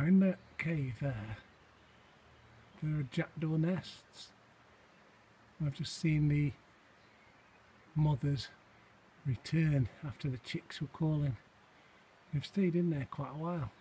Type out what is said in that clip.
Now in that cave there, there are jackdaw nests. I've just seen the mothers return after the chicks were calling. They've stayed in there quite a while.